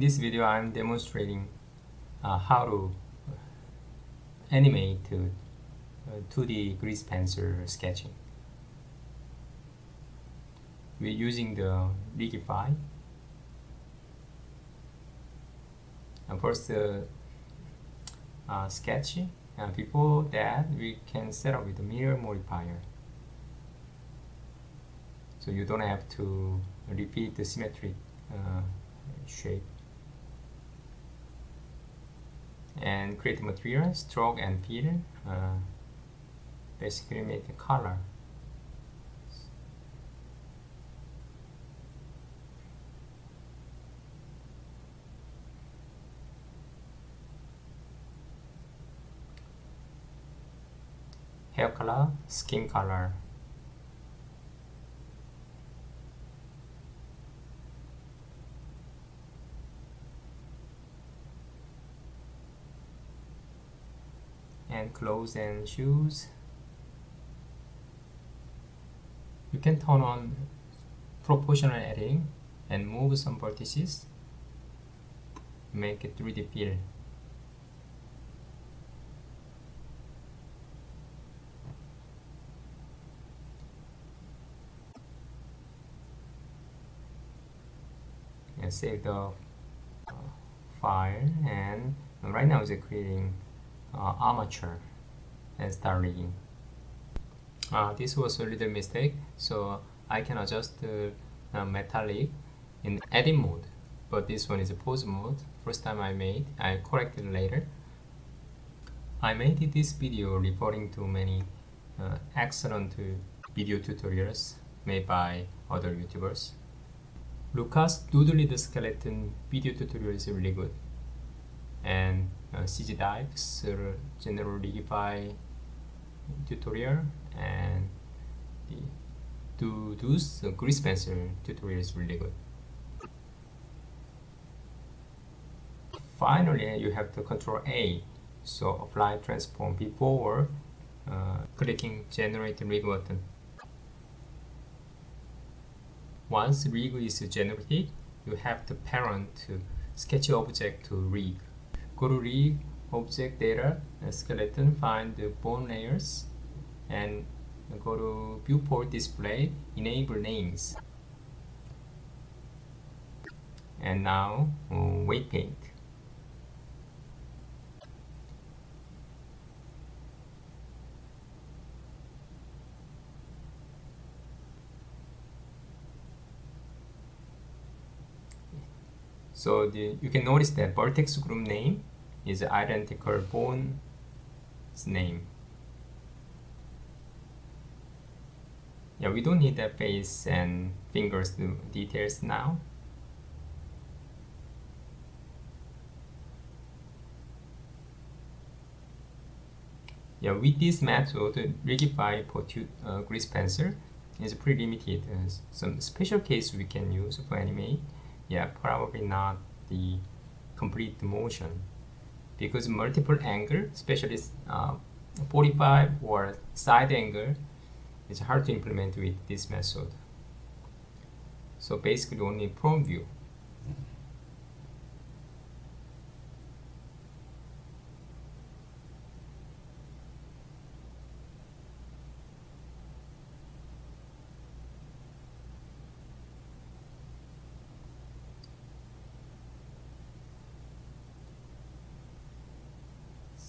in this video I'm demonstrating uh, how to animate uh, 2D grease pencil sketching. We're using the Rigify. And first uh, uh, sketch. And before that, we can set up with the mirror modifier. So you don't have to repeat the symmetric uh, shape and create material, stroke and fill uh, basically make a color. Hair color, skin color and clothes and shoes. You can turn on proportional editing and move some vertices. Make it 3D feel. And save the file and right now it's creating uh, and start. Uh, this was a little mistake, so I can adjust the metarig in edit mode, but this one is a pose mode. First time I made, I corrected later. I made this video referring to many uh, excellent video tutorials made by other YouTubers. Lukasz Doodly the Skeleton video tutorial is really good. And uh, CGDive's uh, general Rigify tutorial and the to do the grease pencil tutorial is really good. Finally, you have to control A, so apply transform before uh, clicking generate rig button. Once rig is generated, you have to parent to sketch object to rig. Go to object data, skeleton, find the bone layers, and go to viewport display, enable names. And now uh, weight paint. So the, you can notice that vertex group name is identical bone's name. Yeah, we don't need the face and fingers details now. Yeah, with this method, Rigify uh, grease pencil is pretty limited. Uh, some special case we can use for anime. Yeah, probably not the complete motion because multiple angle, especially uh, 45 or side angle, is hard to implement with this method. So basically only from view.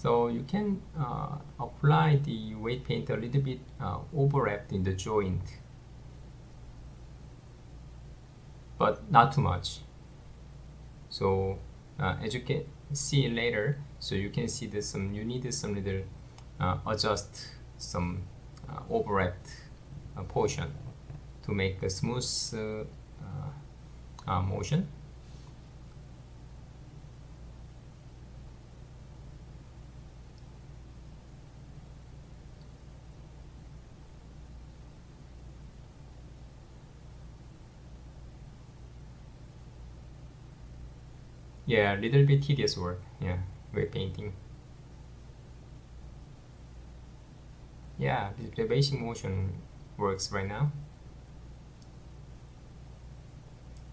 So you can uh, apply the weight paint a little bit uh, overlapped in the joint, but not too much. So uh, as you can see later, so you can see that some you need some little uh, adjust some uh, overlapped uh, portion to make a smooth motion. Yeah, a little bit tedious work. Yeah, weight painting. Yeah, the basic motion works right now.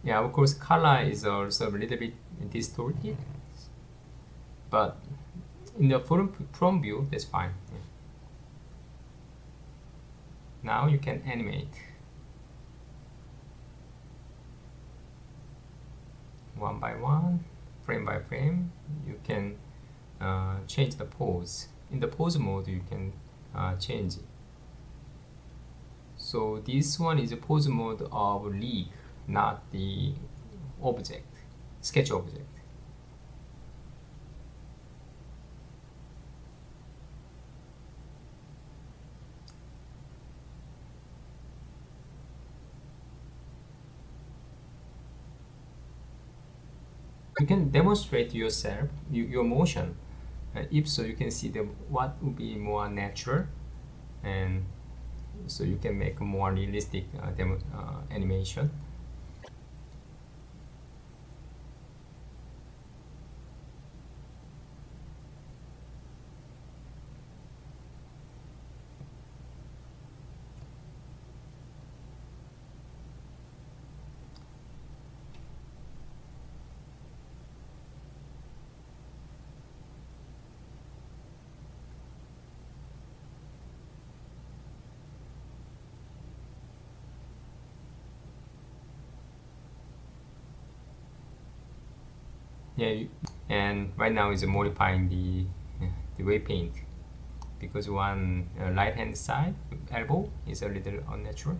yeah of course color is also a little bit distorted but in the front, from view that's fine yeah. now you can animate one by one frame by frame you can uh, change the pose. In the pose mode you can uh, change it. So this one is a pose mode of league not the object sketch object you can demonstrate yourself your motion uh, if so you can see the what would be more natural and so you can make a more realistic uh, demo, uh, animation yeah and right now is modifying the the weight paint. Because one uh, right hand side elbow is a little unnatural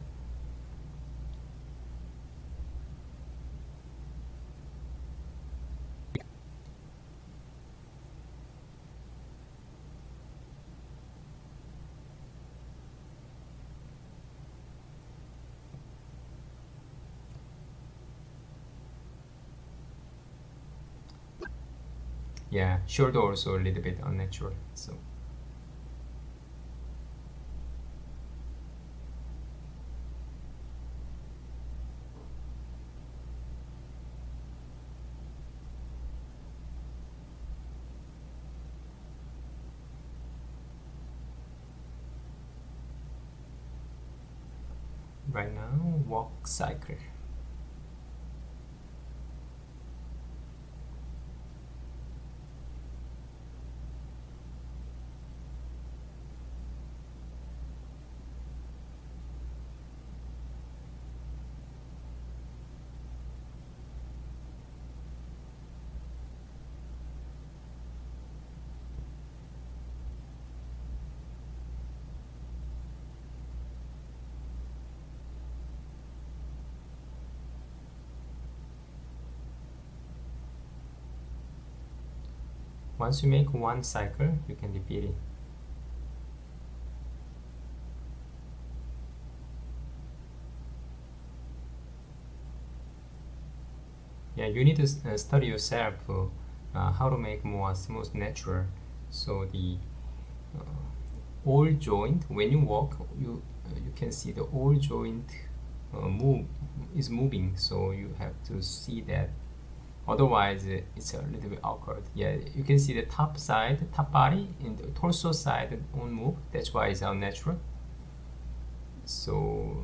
yeah shoulder also a little bit unnatural so. Right now walk cycle Once you make one cycle, you can repeat it. Yeah, you need to uh, study yourself uh, how to make more smooth natural. So the uh, all joint when you walk, you uh, you can see the all joint uh, move is moving. So you have to see that otherwise it's a little bit awkward. Yeah you can see the top side top body and the torso side won't move. That's why it's unnatural so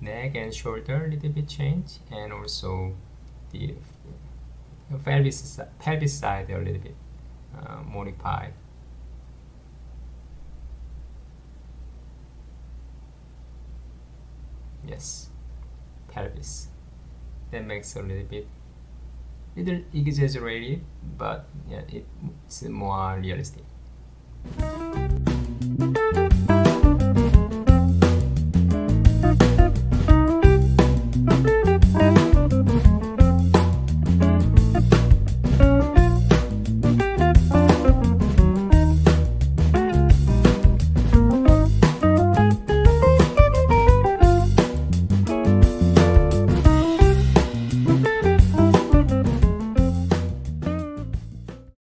neck and shoulder a little bit change and also the pelvis, pelvis side a little bit uh, modified yes. Pelvis that makes a little bit. Little exaggerated but yeah it's more realistic